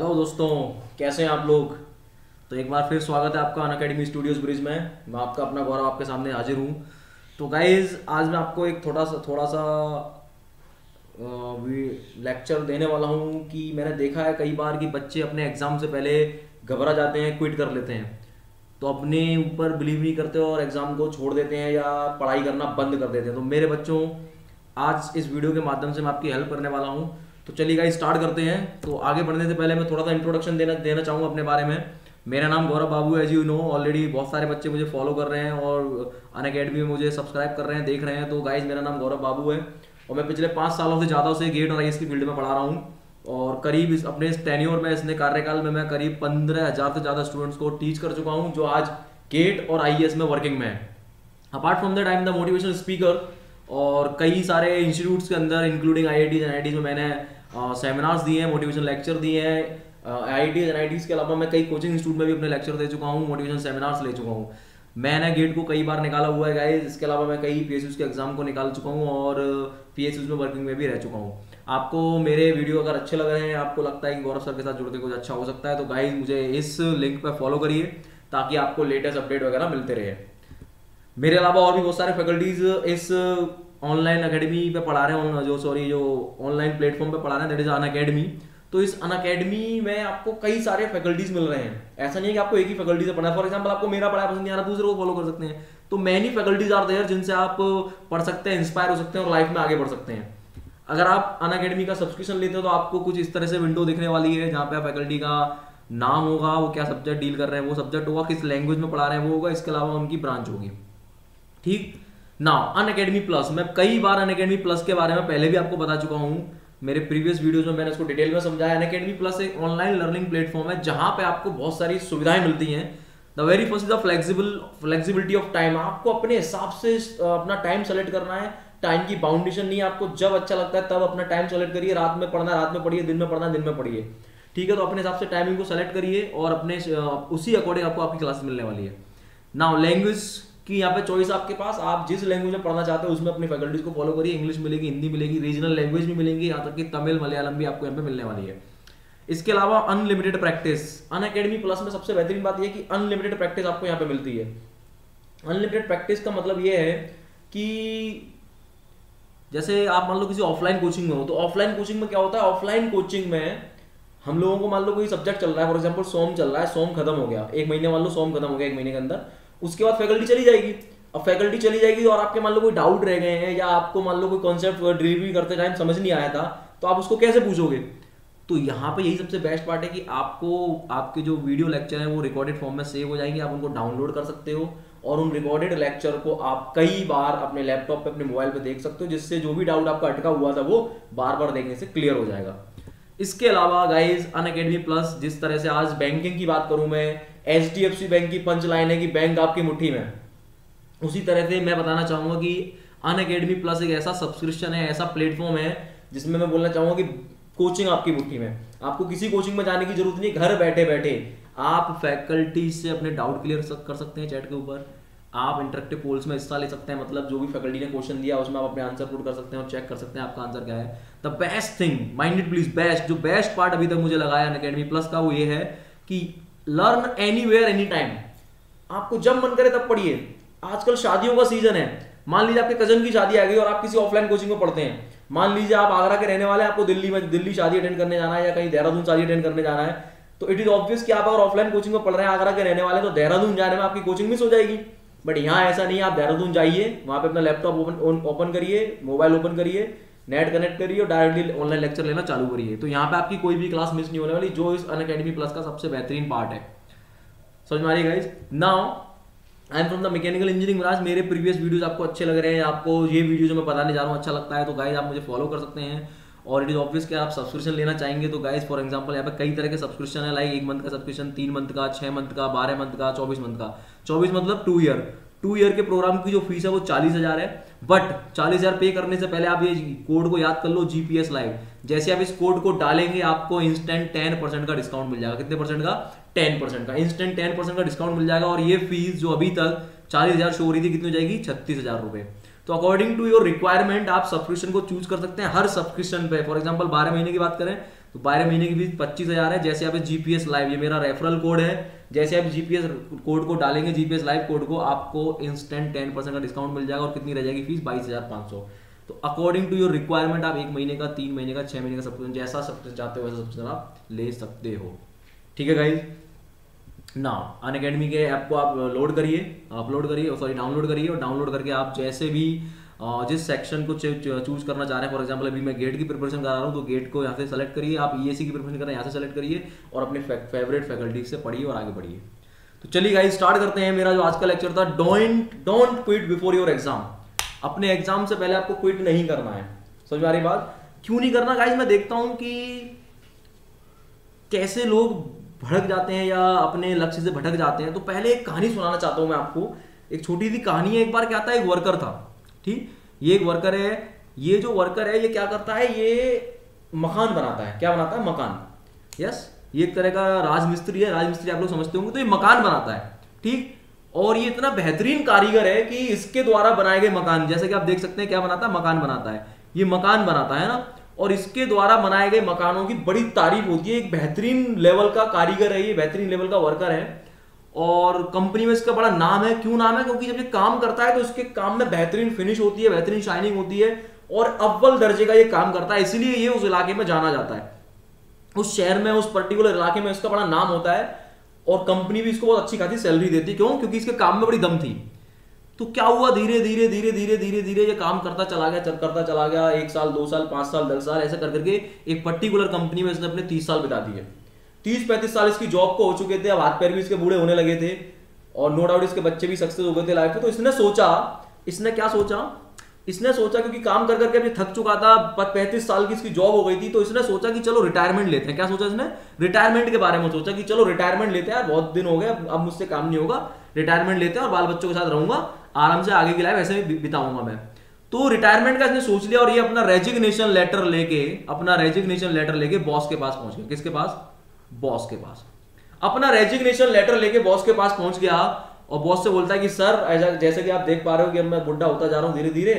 Hello दोस्तों, कैसे हैं आप लोग? तो एक बार फिर स्वागत है आपका अन अकेडमी स्टूडियोज ब्रिज में। मैं आपका अपना गौरव आपके सामने हाजिर हूँ। तो गाइज़ आज मैं आपको एक थोड़ा सा थोड़ा सा लेक्चर देने वाला हूँ कि मैंने देखा है कई बार कि बच्चे अपने एग्ज़ाम से पहले घबरा जाते हैं क्विट कर लेते हैं। तो अपने ऊपर बिलीव नहीं करते और एग्ज़ाम को छोड़ देते हैं या पढ़ाई करना बंद कर देते हैं। तो मेरे बच्चों, आज इस वीडियो के माध्यम से मैं आपकी हेल्प करने वाला हूँ। तो चलिए गाइस स्टार्ट करते हैं। तो आगे बढ़ने से पहले मैं थोड़ा सा इंट्रोडक्शन देना देना चाहूँगा अपने बारे में। मेरा नाम Gaurav Babu as you know already बहुत सारे बच्चे मुझे फॉलो कर रहे हैं और अन अकेडमी में मुझे सब्सक्राइब कर रहे हैं, देख रहे हैं। तो गाइज़ मेरा नाम गौरव बाबू है और मैं पिछले पाँच सालों से ज़्यादा से गेट और आई की फ़ील्ड में पढ़ा रहा हूँ और करीब इस, अपने टेन्योर में इसने कार्यकाल में मैं करीब पंद्रह हज़ार से ज़्यादा स्टूडेंट्स को टीच कर चुका हूँ, जो आज गेट और आईएएस में वर्किंग में है। Apart from that I am the motivational speaker और कई सारे इंस्टीट्यूट्स के अंदर इंक्लूडिंग आई आई एंड में मैंने सेमिनार्स दिए हैं मोटिवेशन लेक्चर दिए हैं। आई आई एन आई के अलावा मैं कई कोचिंग इंस्टीट्यूट में भी अपने लेक्चर दे चुका हूँ मोटिवेशन सेमिनार्स ले चुका हूँ। मैंने गेट को कई बार निकाला हुआ है गाइस इसके अलावा मैं कई पीएसयू के एग्ज़ाम को निकाल चुका हूँ और पीएसयू में वर्किंग में भी रह चुका हूँ। आपको मेरे वीडियो अगर अच्छे लग रहे हैं, आपको लगता है कि गौरव सर के साथ जुड़ के कुछ अच्छा हो सकता है तो गाइज़ मुझे इस लिंक पर फॉलो करिए, ताकि आपको लेटेस्ट अपडेट वगैरह मिलते रहे। मेरे अलावा और भी बहुत सारे फैकल्टीज इस ऑनलाइन अकेडमी पे पढ़ा रहे हैं जो सॉरी जो ऑनलाइन प्लेटफॉर्म पे पढ़ा रहे हैं दैट इज़ अन अकेडमी तो इस अन अकेडमी में आपको कई सारे फैकल्टीज मिल रहे हैं। ऐसा नहीं है कि आपको एक ही फैकल्टी से पढ़ना फॉर एग्ज़ाम्पल आपको मेरा पढ़ाया पसंद नहीं आ रहा, दूसरे को फॉलो कर सकते हैं। तो मैनी फैकल्टीज आर देयर जिनसे आप पढ़ सकते हैं इंस्पायर हो सकते हैं और लाइफ में आगे बढ़ सकते हैं। अगर आप अन अकेडमी का सब्सक्रिप्शन लेते हो तो आपको कुछ इस तरह से विंडो दिखने वाली है, जहाँ पे आप फैकल्टी का नाम होगा, वो क्या सब्जेक्ट डील कर रहे हैं, वो सब्जेक्ट होगा, किस लैंग्वेज में पढ़ा रहे हैं, वो होगा, इसके अलावा उनकी ब्रांच होगी। ठीक? नाउ अन अकेडमी प्लस मैं कई बार अन अकेडमी प्लस के बारे में पहले भी आपको बता चुका हूँ। मेरे प्रीवियस वीडियोस में मैंने इसको डिटेल में समझाया। अन अकेडमी प्लस एक ऑनलाइन लर्निंग प्लेटफॉर्म है, जहाँ पे आपको बहुत सारी सुविधाएँ मिलती हैं। The very first is the flexible flexibility of time आपको अपने हिसाब से अपना टाइम सेलेक्ट करना है। टाइम की बाउंडेशन नहीं आपको। जब अच्छा लगता है, तब अपना टाइम सेलेक्ट करिए। रात में पढ़ना, रात में पढ़िए। दिन में पढ़ना, दिन में पढ़िए। ठीक है? तो अपने हिसाब से टाइमिंग को सेलेक्ट करिए और अपने उसी अकॉर्डिंग आपको आपकी क्लास मिलने वाली है। नाउ लैंग्वेज कि यहाँ पे चॉइस आपके पास, आप जिस लैंग्वेज में पढ़ना चाहते हो, उसमें अपनी फैकल्टीज को फॉलो करिए इंग्लिश मिलेगी हिंदी मिलेगी रीजनल लैंग्वेज भी मिलेंगी, यहाँ तक कि तमिल, मलयालम भी आपको यहाँ पे मिलने वाली है। इसके अलावा unlimited practice Unacademy plus में सबसे बेहतरीन बात यह कि अनलिमिटेड प्रैक्टिस आपको यहाँ पे मिलती है। अनलिमिटेड प्रैक्टिस का मतलब ये है कि जैसे आप मान लो किसी ऑफलाइन कोचिंग में हो तो ऑफलाइन कोचिंग में क्या होता है? ऑफलाइन कोचिंग में हम लोगों को मान लो कोई सब्जेक्ट चल रहा है फॉर एग्ज़ाम्पल सोम चल रहा है, सोम खत्म हो गया, एक महीने मान लो सोम खत्म हो गया, एक महीने के अंदर। उसके बाद फैकल्टी चली जाएगी। अब फैकल्टी चली जाएगी और आपके मान लो कोई डाउट रह गए हैं या आपको मान लो कोई कॉन्सेप्ट डिलीवरी करते टाइम समझ नहीं आया था तो आप उसको कैसे पूछोगे? तो यहाँ पे यही सबसे बेस्ट पार्ट है कि आपको, आपके जो वीडियो लेक्चर है वो रिकॉर्डेड फॉर्म में सेव हो जाएँगे, आप उनको डाउनलोड कर सकते हो और उन रिकॉर्डेड लेक्चर को आप कई बार अपने लैपटॉप पे, अपने मोबाइल पे देख सकते हो, जिससे जो भी डाउट आपका अटका हुआ था वो बार बार देखने से क्लियर हो जाएगा। इसके अलावा गाइज़ अन अकेडमी प्लस जिस तरह से आज बैंकिंग की बात करूँ मैं H D F C bank की पंच लाइन है कि बैंक आपकी मुट्ठी में उसी तरह से मैं बताना चाहूँगा कि अन अकेडमी प्लस एक ऐसा सब्सक्रिप्शन है, ऐसा प्लेटफॉर्म है, जिसमें मैं बोलना चाहूँगा कि कोचिंग आपकी मुट्ठी में आपको किसी कोचिंग में जाने की ज़रूरत नहीं, घर बैठे बैठे आप फैकल्टी से अपने डाउट क्लियर कर सकते हैं चैट के ऊपर। आप इंटरेक्टिव पोल्स में हिस्सा ले सकते हैं मतलब जो भी फैकल्टी ने क्वेश्चन दिया, उसमें आप अपने आंसर पुट कर सकते हैं और चेक कर सकते हैं आपका आंसर क्या है। The best thing minded please best जो बेस्ट पार्ट अभी तक मुझे लगाया अकेडमी प्लस का, वो ये है कि learn anywhere any time आपको जब मन करे तब पढ़िए। आजकल शादियों का सीज़न है। मान लीजिए आपके कज़न की शादी आ गई और आप किसी ऑफलाइन कोचिंग में पढ़ते हैं। मान लीजिए आप आगरा के रहने वाले आपको दिल्ली में, दिल्ली शादी अटेंड करने जाना है या कहीं देहरादून शादी अटेंड करने जाना है तो इट इज़ ऑब्वियस कि आप अगर ऑफलाइन कोचिंग में पढ़ रहे हैं, आगरा के रहने वाले तो देहरादून जाने में आपकी कोचिंग मिस हो जाएगी। बट यहाँ ऐसा नहीं है, आप देहरादून जाइए, वहाँ पे अपना लैपटॉप ओपन ओपन करिए मोबाइल ओपन करिए नेट कनेक्ट करिए और डायरेक्टली ऑनलाइन लेक्चर लेना चालू करिए। तो यहाँ पे आपकी कोई भी क्लास मिस नहीं होने वाली, जो इस अन अकेडमी प्लस का सबसे बेहतरीन पार्ट है। समझ मारिए guys now I am from the mechanical engineering branch मेरे प्रीवियस वीडियोस आपको अच्छे लग रहे हैं, आपको ये वीडियो जो मैं बताने जा रहा हूँ अच्छा लगता है तो गाइज़ आप मुझे फॉलो कर सकते हैं। और इट इज़ ऑब्वियस कि आप सब्सक्रिप्शन लेना चाहेंगे तो गाइज़ फॉर एग्ज़ाम्पल यहाँ पे कई तरह के सब्सक्रिप्शन है लाइक एक मंथ का सब्सक्रिप्शन तीन मंथ का, छह मंथ का, बारह मंथ का, चौबीस मंथ का। चौबीस मतलब टू ईयर टू ईयर के प्रोग्राम की जो फ़ीस है वो चालीस हज़ार है. बट चालीस हज़ार पे करने से पहले आप ये कोड को याद कर लो जीपीएस लाइव जैसे आप इस कोड को डालेंगे, आपको इंस्टेंट टेन परसेंट का डिस्काउंट मिल जाएगा. कितने परसेंट का? टेन परसेंट का. इंस्टेंट टेन परसेंट का डिस्काउंट मिल जाएगा और ये फ़ीस जो अभी तक चालीस हज़ार शो हो रही थी, कितनी हो जाएगी? छत्तीस हज़ार रुपए. तो अकॉर्डिंग टू योर रिक्वायरमेंट आप सब्सक्रिप्शन को चूज़ कर सकते हैं हर सब्सक्रिप्शन पे. फॉर एग्ज़ाम्पल बारह महीने की बात करें तो बारह महीने की फ़ीस पच्चीस हज़ार है. जैसे आप जीपीएस लाइव ये मेरा रेफरल कोड है जैसे आप जीपीएस कोड को डालेंगे जीपीएस लाइव कोड को, आपको इंस्टेंट टेन परसेंट का डिस्काउंट मिल जाएगा और कितनी रह जाएगी फ़ीस बाईस हज़ार पाँच सौ। तो अकॉर्डिंग टू योर रिक्वायरमेंट आप एक महीने का, तीन महीने का, छह महीने का सब जैसा सब चाहते हो, वैसा सब आप ले सकते हो। ठीक है गाइज़ ना अन अकेडमी के ऐप को आप लोड करिए अपलोड करिए सॉरी डाउनलोड करिए और डाउनलोड करके आप जैसे भी जिस सेक्शन को चूज़ करना चाह रहे हैं फॉर एग्ज़ाम्पल अभी मैं गेट की प्रिपरेशन करा रहा हूँ तो गेट को यहाँ से सेलेक्ट करिए, आप ई की प्रिपरेशन कर रहे हैं, यहाँ से सेलेक्ट करिए और अपने फेवरेट फैकल्टी से पढ़िए और आगे बढ़िए। तो चलिए गाइस स्टार्ट करते हैं मेरा जो आज का लेक्चर था don't don't quit before your exam अपने एग्ज़ाम से पहले आपको क्विट नहीं करना है। समझ आ रही बात? क्यों नहीं करना? गाइस मैं देखता हूँ कि कैसे लोग भड़क जाते हैं या अपने लक्ष्य से भटक जाते हैं। तो पहले एक कहानी सुनाना चाहता हूँ मैं आपको। एक छोटी सी कहानी है, एक बार क्या था, एक वर्कर था। ठीक? ये एक वर्कर है, ये जो वर्कर है, ये क्या करता है? ये मकान बनाता है। क्या बनाता है? मकान। यस ये एक तरह का राजमिस्त्री है, राजमिस्त्री आप लोग समझते होंगे तो ये मकान बनाता है। ठीक? और ये इतना बेहतरीन कारीगर है कि इसके द्वारा बनाए गए मकान, जैसे कि आप देख सकते हैं क्या बनाता है? मकान बनाता है। ये मकान बनाता है ना? और इसके द्वारा बनाए गए मकानों की बड़ी तारीफ़ होती है। एक बेहतरीन लेवल का कारीगर है ये, बेहतरीन लेवल का वर्कर है। और कंपनी में इसका बड़ा नाम है। क्यों नाम है? क्योंकि जब ये काम करता है तो इसके काम में बेहतरीन फिनिश होती है, बेहतरीन शाइनिंग होती है और अव्वल दर्जे का ये काम करता है। इसलिए ये उस इलाके में जाना जाता है। उस शहर में, उस पर्टिकुलर इलाके में इसका बड़ा नाम होता है और कंपनी भी इसको बहुत अच्छी खासी सैलरी देती क्यों? क्योंकि इसके काम में बड़ी दम थी। तो क्या हुआ? धीरे धीरे धीरे धीरे धीरे धीरे ये काम करता चला गया, चल, करता चला गया। एक साल, दो साल, पाँच साल, दस साल, ऐसे कर करके एक पर्टिकुलर कंपनी में इसने अपने तीस साल बिता दिए। तीस पैंतीस साल इसकी जॉब को हो चुके थे, अब हाथ पैर भी इसके बूढ़े होने लगे थे, और नो डाउट इसके बच्चे भी सक्सेस हो गए थे लाइफ में। तो इसने सोचा, इसने क्या सोचा? इसने सोचा क्योंकि काम कर करके अभी थक चुका था पैंतीस साल की इसकी जॉब हो गई थी तो इसने सोचा कि चलो रिटायरमेंट लेते हैं। क्या सोचा इसने? रिटायरमेंट के बारे में सोचा कि चलो रिटायरमेंट लेते हैं बहुत दिन हो गए, अब मुझसे काम नहीं होगा रिटायरमेंट लेते हैं और बाल बच्चों के साथ रहूँगा, आराम से आगे की लाइफ ऐसे ही बिताऊँगा मैं। तो रिटायरमेंट का इसने सोच लिया और ये अपना रेजिग्नेशन लेटर लेके, अपना रेजिग्नेशन लेटर लेके बॉस के पास पहुँच गया। किसके पास? बॉस के पास। अपना रेजिग्नेशन लेटर लेके बॉस के पास पहुँच गया। और बॉस से बोलता है कि सर जैसे कि आप देख पा रहे हो कि अब मैं बुढ़ा होता जा रहा हूँ धीरे धीरे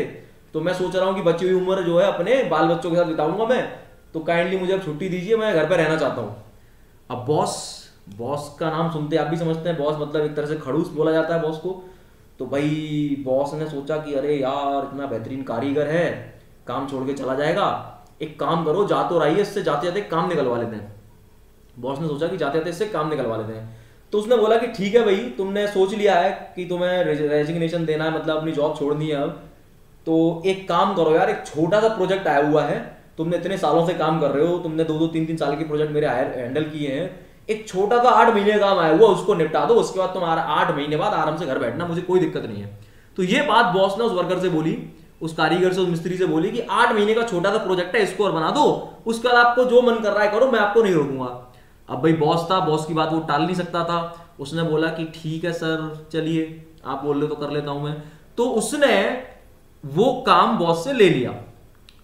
तो मैं सोच रहा हूँ कि बच्ची हुई उम्र जो है अपने बाल बच्चों के साथ बिताऊँगा मैं तो काइंडली मुझे अब छुट्टी दीजिए, मैं घर पर रहना चाहता हूँ। अब बॉस बॉस का नाम सुनते आप भी समझते हैं बॉस मतलब एक तरह से खड़ूस बोला जाता है बॉस को। तो भाई बॉस ने सोचा कि, अरे यार, इतना बेहतरीन कारीगर है, काम छोड़ के चला जाएगा। एक काम करो, जा तो रही है इससे जाते जाते काम निकलवा लेते हैं। बॉस ने सोचा कि जाते जाते इससे काम निकलवा लेते हैं। तो उसने बोला कि ठीक है भाई, तुमने सोच लिया है कि तुम्हें रेजिग्नेशन देना है मतलब अपनी जॉब छोड़नी है अब। तो एक काम करो यार, एक छोटा सा प्रोजेक्ट आया हुआ है। तुमने इतने सालों से काम कर रहे हो, तुमने दो दो तीन तीन साल के प्रोजेक्ट मेरे हैंडल किए हैं। एक छोटा सा आठ महीने काम आया हुआ, उसको निपटा दो, उसके बाद तुम्हारा आठ महीने बाद आराम से घर बैठना, मुझे कोई दिक्कत नहीं है। तो ये बात बॉस ने उस वर्कर से बोली, उस कारीगर से, उस मिस्त्री से बोली कि आठ महीने का छोटा सा प्रोजेक्ट है, इसको और बना दो। उसके बाद आपको जो मन कर रहा है करो, मैं आपको नहीं रोकूँगा। अब भाई बॉस था बॉस की बात वो टाल नहीं सकता था। उसने बोला कि ठीक है सर, चलिए, आप बोल रहे तो कर लेता हूँ मैं। तो उसने वो काम बॉस से ले लिया।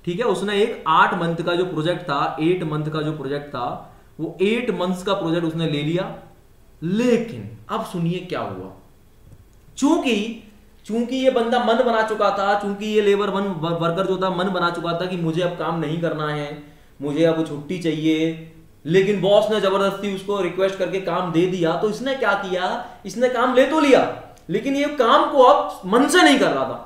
ठीक है, उसने एक आठ मंथ का जो प्रोजेक्ट था एट मंथ का जो प्रोजेक्ट था, वो एट मंथ्स का प्रोजेक्ट उसने ले लिया। लेकिन अब सुनिए क्या हुआ। चूँकि चूँकि ये बंदा मन बना चुका था, चूँकि ये लेबर वन वर्कर जो था, मन बना चुका था कि मुझे अब काम नहीं करना है, मुझे अब छुट्टी चाहिए लेकिन बॉस ने ज़बरदस्ती उसको रिक्वेस्ट करके काम दे दिया तो इसने क्या किया? इसने काम ले तो लिया, लेकिन ये काम को अब मन से नहीं कर रहा था।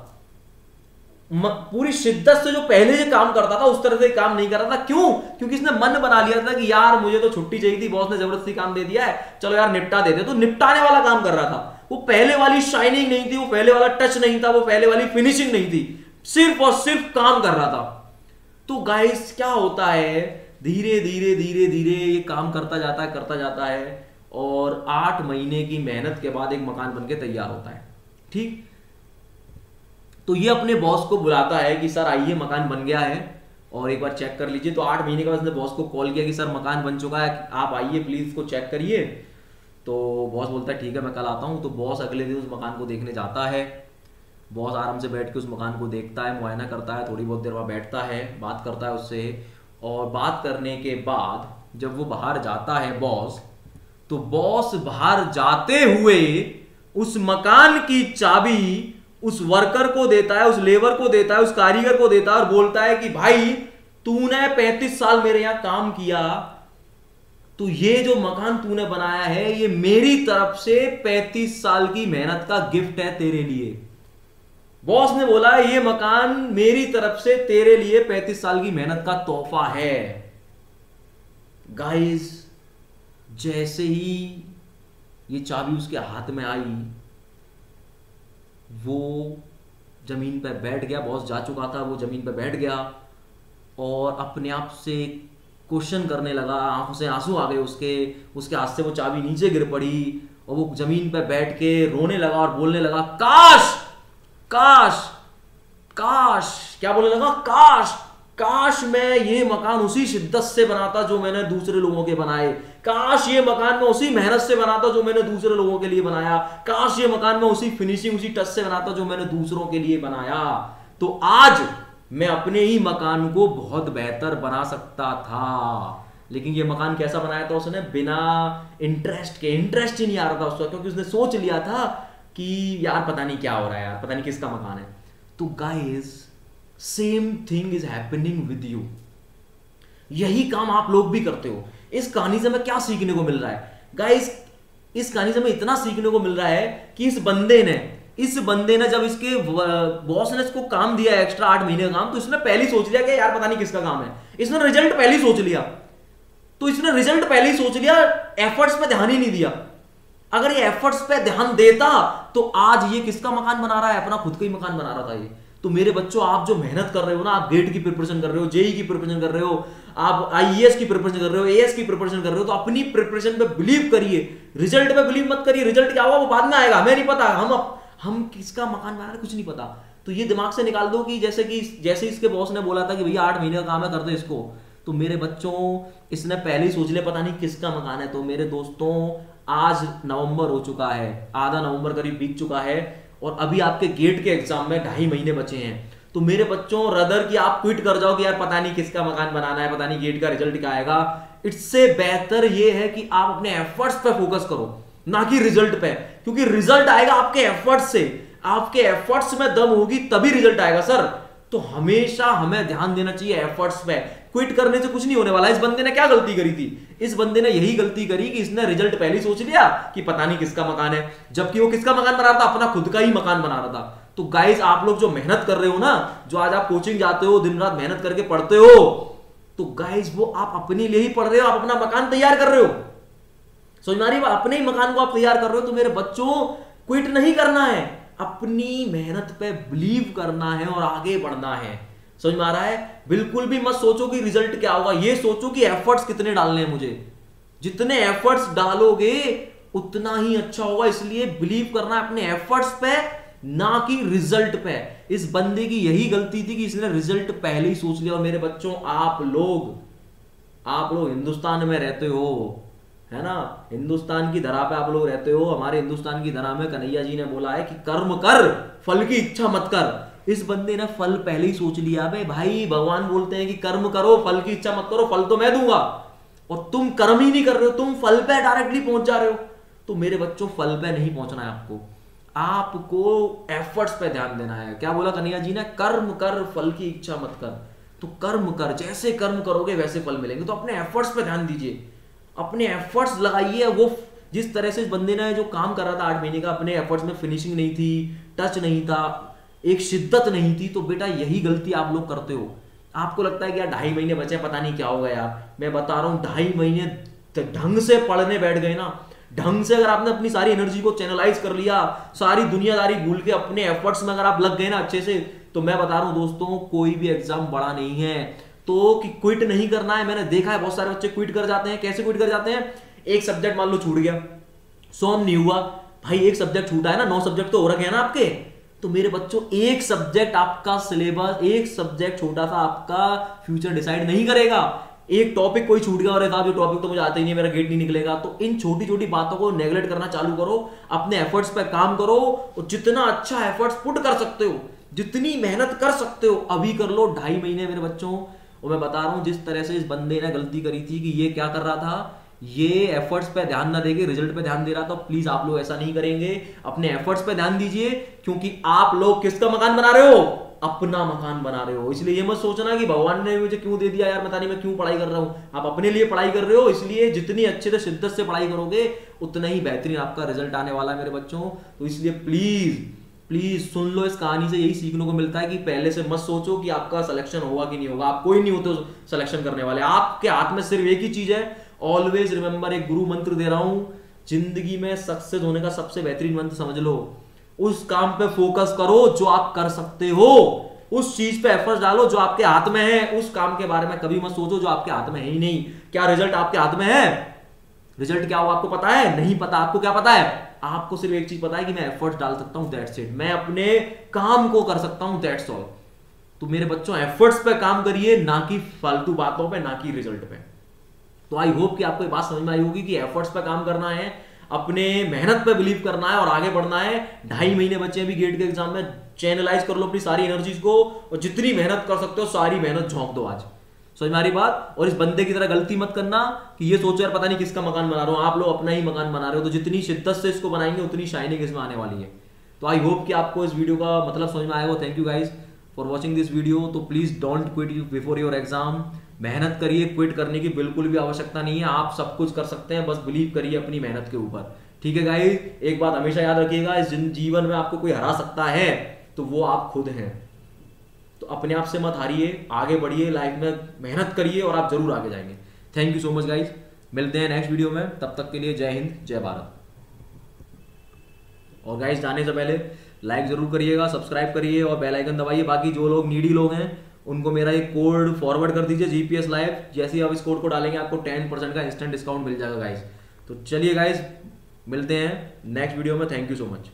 पूरी शिद्दत से जो पहले ये काम करता था, उस तरह से काम नहीं कर रहा था। क्यों? क्योंकि इसने मन बना लिया था कि यार, मुझे तो छुट्टी चाहिए थी बॉस ने ज़बरदस्ती काम दे दिया है, चलो यार, निपटा देते। तो निपटाने वाला काम कर रहा था। वो पहले वाली शाइनिंग नहीं थी, वो पहले वाला टच नहीं था, वो पहले वाली फिनिशिंग नहीं थी। सिर्फ़ और सिर्फ़ काम कर रहा था। तो गाइस क्या होता है? धीरे धीरे धीरे धीरे ये काम करता जाता है, करता जाता है और आठ महीने की मेहनत के बाद एक मकान बनके तैयार होता है। ठीक? तो ये अपने बॉस को बुलाता है कि, सर, आइए, मकान बन गया है और एक बार चेक कर लीजिए। तो आठ महीने के बाद उसने बॉस को कॉल किया कि, सर, मकान बन चुका है, आप आइए प्लीज़ इसको चेक करिए। तो बॉस बोलता है, ठीक है, मैं कल आता हूँ। तो बॉस अगले दिन उस मकान को देखने जाता है। बॉस आराम से बैठ के उस मकान को देखता है, मुआयना करता है, थोड़ी बहुत देर बाद बैठता है, बात करता है उससे। और बात करने के बाद जब वो बाहर जाता है बॉस तो बॉस बाहर जाते हुए उस मकान की चाबी उस वर्कर को देता है, उस लेबर को देता है, उस कारीगर को देता है और बोलता है कि, भाई, तूने पैंतीस साल मेरे यहाँ काम किया तो ये जो मकान तूने बनाया है, ये मेरी तरफ़ से पैंतीस साल की मेहनत का गिफ्ट है तेरे लिए। बॉस ने बोला, ये मकान मेरी तरफ़ से तेरे लिए पैंतीस साल की मेहनत का तोहफा है। गाइस जैसे ही ये चाबी उसके हाथ में आई, वो ज़मीन पर बैठ गया। बॉस जा चुका था, वो ज़मीन पर बैठ गया और अपने आप से क्वेश्चन करने लगा। आँखों से आँसू आ गए उसके। उसके हाथ से वो चाबी नीचे गिर पड़ी और वो ज़मीन पर बैठ के रोने लगा और बोलने लगा, काश काश काश, क्या बोलने लगा? काश काश मैं ये मकान उसी शिद्दत से बनाता जो मैंने दूसरे लोगों के बनाए। काश ये मकान में उसी मेहनत से बनाता जो मैंने दूसरे लोगों के लिए बनाया। काश ये मकान में उसी फिनिशिंग उसी टच से बनाता जो मैंने दूसरों के लिए बनाया। तो आज मैं अपने ही मकान को बहुत बेहतर बना सकता था। लेकिन ये मकान कैसा बनाया था उसने? बिना इंटरेस्ट के। इंटरेस्ट ही नहीं आ रहा था उसका क्योंकि उसने सोच लिया था कि यार पता नहीं क्या हो रहा है यार, पता नहीं किसका मकान है। तो guys same thing is happening with you यही काम आप लोग भी करते हो। इस कहानी से हमें क्या सीखने को मिल रहा है? गाइस इस कहानी से हमें इतना सीखने को मिल रहा है कि इस बंदे ने, इस बंदे ने जब इसके बॉस ने इसको काम दिया एक्स्ट्रा आठ महीने का काम तो इसने पहले सोच लिया कि यार पता नहीं किसका काम है। इसने रिज़ल्ट पहले सोच लिया। तो इसने रिज़ल्ट पहले ही सोच लिया एफर्ट्स पे ध्यान ही नहीं दिया। अगर ये एफर्ट्स पे ध्यान देता तो आज ये किसका मकान बना रहा है? अपना खुद का ही मकान बना रहा था ये। तो मेरे बच्चों, आप जो मेहनत कर रहे हो ना, आप गेट की प्रिपरेशन कर रहे हो जेई की प्रिपरेशन कर रहे हो, आप आईएएस की प्रिपरेशन कर रहे हो एएस की प्रिपरेशन कर रहे हो तो अपनी प्रिपरेशन पे बिलीव करिए। रिज़ल्ट पे बिलीव मत करिए। रिज़ल्ट क्या होगा वो बाद में आएगा, हमें नहीं पता। हम हम किसका मकान बना रहे कुछ नहीं पता। तो ये दिमाग से निकाल दो कि जैसे कि, जैसे इसके बॉस ने बोला था कि भैया आठ महीने का काम है, कर दो इसको। तो मेरे बच्चों, इसने पहले ही सोच लिया, पता नहीं किसका मकान है। तो मेरे दोस्तों, आज नवंबर हो चुका है। आधा नवंबर करीब बीत चुका है और अभी आपके गेट के एग्ज़ाम में ढाई महीने बचे हैं। तो मेरे बच्चों, रदर की आप क्विट कर जाओ कि यार पता नहीं किसका मकान बनाना है, पता नहीं गेट का रिज़ल्ट क्या आएगा। इससे बेहतर ये है कि आप अपने एफर्ट्स पे फोकस करो, ना कि रिज़ल्ट पे। क्योंकि रिज़ल्ट आएगा आपके एफर्ट्स से। आपके एफर्ट्स में दम होगी, तभी रिज़ल्ट आएगा सर तो हमेशा हमें ध्यान देना चाहिए एफर्ट्स पे। क्विट करने से कुछ नहीं होने वाला। इस बंदे ने क्या गलती करी थी? इस बंदे ने यही गलती करी कि इसने रिज़ल्ट पहले सोच लिया कि पता नहीं किसका मकान है, जबकि वो किसका मकान बना रहा था? अपना खुद का ही मकान बना रहा था। तो गाइज़ आप लोग जो मेहनत कर रहे हो ना, जो आज आप कोचिंग जाते हो, दिन रात मेहनत करके पढ़ते हो तो गाइज़ वो आप अपने लिए ही पढ़ रहे हो, आप अपना मकान तैयार कर रहे हो। समझ अपने ही मकान को आप तैयार कर रहे हो तो मेरे बच्चों क्विट नहीं करना है। अपनी मेहनत पे बिलीव करना है और आगे बढ़ना है। समझ में आ रहा है? बिल्कुल भी मत सोचो कि रिज़ल्ट क्या होगा। ये सोचो कि एफर्ट्स कितने डालने हैं मुझे। जितने एफर्ट्स डालोगे, उतना ही अच्छा होगा। इसलिए बिलीव करना अपने एफर्ट्स पे, ना कि रिज़ल्ट पे। इस बंदे की यही गलती थी कि इसने रिज़ल्ट पहले ही सोच लिया। और मेरे बच्चों, आप लोग आप लोग हिंदुस्तान में रहते हो। है ना? हिंदुस्तान की धरा पे आप लोग रहते हो, हमारे हिंदुस्तान की धरा में कन्हैया जी ने बोला है कि कर्म कर, फल की इच्छा मत कर। इस बंदे ने फल पहले ही सोच लिया भाई भाई, भगवान बोलते हैं कि कर्म करो, फल की इच्छा मत करो, फल तो मैं दूँगा। और तुम कर्म ही नहीं कर रहे हो, तुम फल पे डायरेक्टली पहुँच जा रहे हो। तो मेरे बच्चों, फल पे नहीं पहुँचना है आपको। आपको एफर्ट्स पे ध्यान देना है। क्या बोला कन्हैया जी ने? कर्म कर, फल की इच्छा मत कर। तो कर्म कर, जैसे कर्म करोगे, वैसे फल मिलेंगे। तो अपने एफर्ट्स पे ध्यान दीजिए। अपने एफर्ट्स लगाइए, वो जिस तरह से इस बंदे ने जो काम कर रहा था आठ महीने का, अपने एफर्ट्स में फिनिशिंग नहीं थी टच नहीं था, एक शिद्दत नहीं थी तो बेटा यही गलती आप लोग करते हो। आपको लगता है कि यार ढाई महीने बचे, पता नहीं क्या होगा यार। मैं बता रहा हूँ, ढाई महीने ढंग से पढ़ने बैठ गए ना। ढंग से अगर आपने अपनी सारी एनर्जी को चैनलाइज कर लिया, सारी दुनियादारी भूल के अपने एफर्ट्स में अगर आप लग गए ना अच्छे से तो मैं बता रहा हूँ दोस्तों, कोई भी एग्ज़ाम बड़ा नहीं है। तो कि क्विट नहीं करना है, मैंने देखा है बहुत सारे बच्चे क्विट कर जाते हैं। कैसे क्विट कर जाते हैं? एक सब्जेक्ट मान लो छूट गया। सोम नहीं हुआ। भाई, एक सब्जेक्ट छूटा है ना, नौ सब्जेक्ट तो हो रखे हैं ना आपके। तो मेरे बच्चों, एक सब्जेक्ट आपका सिलेबस एक सब्जेक्ट छोटा सा आपका फ्यूचर डिसाइड नहीं करेगा। एक टॉपिक कोई छूट गया और साहब ये टॉपिक तो मुझे आता ही नहीं, मेरा गेट नहीं निकलेगा। तो इन छोटी छोटी बातों को नेगलेक्ट करना चालू करो, अपने एफर्ट्स पे काम करो और जितना अच्छा एफर्ट्स पुट कर सकते हो, जितनी मेहनत कर सकते हो, अभी कर लो। ढाई महीने मेरे बच्चों और मैं बता रहा हूँ, जिस तरह से इस बंदे ने गलती करी थी कि ये क्या कर रहा था, ये एफर्ट्स पे ध्यान ना देके रिज़ल्ट पे ध्यान दे रहा था प्लीज़ आप लोग ऐसा नहीं करेंगे, अपने एफर्ट्स पे ध्यान दीजिए, क्योंकि आप लोग किसका मकान बना रहे हो? अपना मकान बना रहे हो। इसलिए ये मत सोचना कि भगवान ने मुझे क्यों दे दिया यार, मैं नहीं मैं क्यों पढ़ाई कर रहा हूँ? आप अपने लिए पढ़ाई कर रहे हो, इसलिए जितनी अच्छे से शिद्दत से पढ़ाई करोगे, उतना ही बेहतरीन आपका रिज़ल्ट आने वाला है मेरे बच्चों। तो इसलिए प्लीज़ प्लीज़ सुन लो, इस कहानी से यही सीखने को मिलता है कि पहले से मत सोचो कि आपका सिलेक्शन होगा कि नहीं होगा। आप कोई नहीं होते सिलेक्शन करने वाले। आपके हाथ में सिर्फ़ एक ही चीज़ है। ऑलवेज रिमेंबर एक गुरु मंत्र दे रहा हूँ। ज़िंदगी में सक्सेस होने का सबसे बेहतरीन मंत्र समझ लो। उस काम पे फोकस करो जो आप कर सकते हो। उस चीज़ पे एफर्ट डालो जो आपके हाथ में है। उस काम के बारे में कभी मत सोचो जो आपके हाथ में है ही नहीं। क्या रिज़ल्ट आपके हाथ में है? रिज़ल्ट क्या हो आपको पता है? नहीं पता। आपको क्या पता है? आपको सिर्फ़ एक चीज़ पता है कि मैं एफर्ट डाल सकता हूँ दैट्स इट मैं अपने काम को कर सकता हूँ दैट्स ऑल तो मेरे बच्चों एफर्ट्स पे काम करिए ना कि फालतू बातों पे ना कि रिज़ल्ट पे. तो आई होप कि आपको ये बात समझ में आई होगी कि एफर्ट्स पे काम करना है अपने मेहनत पे बिलीव करना है और आगे बढ़ना है. ढाई महीने बच्चे अभी गेट के एग्ज़ाम में चैनलाइज कर लो अपनी सारी एनर्जीज को और जितनी मेहनत कर सकते हो सारी मेहनत झोंक दो आज. समझ में आ रही बात? और इस बंदे की तरह गलती मत करना कि ये सोचो यार, पता नहीं किसका मकान बना रहा हूँ। आप लोग अपना ही मकान बना रहे हो तो जितनी शिद्दत से इसको बनाएँगे, उतनी शाइनिंग इसमें आने वाली है। तो आई होप कि आपको इस वीडियो का मतलब समझ में आएगा thank you guys for watching this video तो please don't quit you before your exam मेहनत करिए क्विट करने की बिल्कुल भी आवश्यकता नहीं है। आप सब कुछ कर सकते हैं, बस बिलीव करिए अपनी मेहनत के ऊपर। ठीक है गाइज़ एक बात हमेशा याद रखिएगा इस जीवन में आपको कोई हरा सकता है तो वो आप खुद हैं। तो अपने आप से मत हारिए, आगे बढ़िए लाइफ में मेहनत करिए और आप ज़रूर आगे जाएँगे। Thank you so much guys मिलते हैं नेक्स्ट वीडियो में। तब तक के लिए जय हिंद, जय भारत। और गाइज़ जाने से पहले लाइक ज़रूर करिएगा सब्सक्राइब करिए और बेल आइकन दबाइए, बाकी जो लोग नीडी लोग हैं, उनको मेरा एक कोड फॉरवर्ड कर दीजिए जीपीएस लाइव जैसे ही आप इस कोड को डालेंगे, आपको टेन परसेंट का इंस्टेंट डिस्काउंट मिल जाएगा गाइज़ तो चलिए गाइज़ मिलते हैं नेक्स्ट वीडियो में। Thank you so much